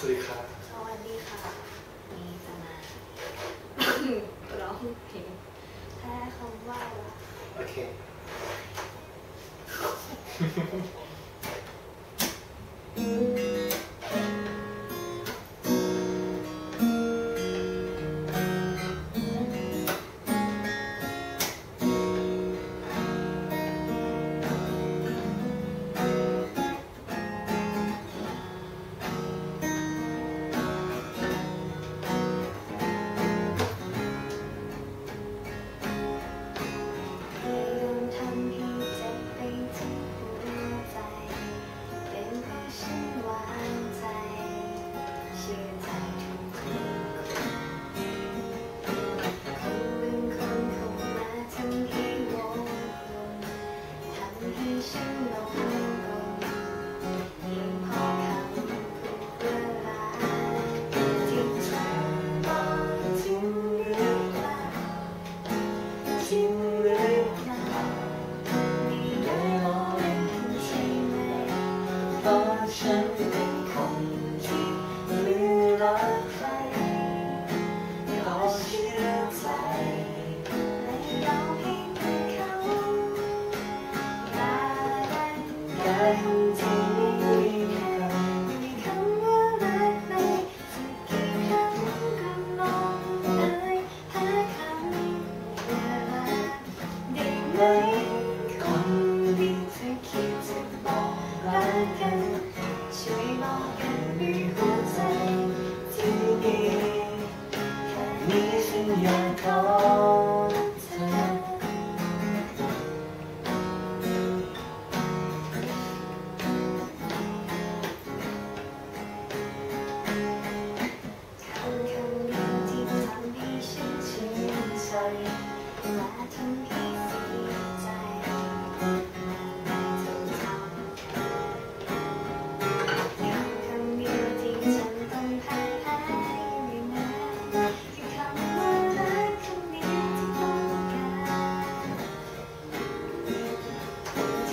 สวัสดีครับ สวัสดีค่ะมีสมาร้องเพลงแค่คำว่าโอเคอืม และทำให้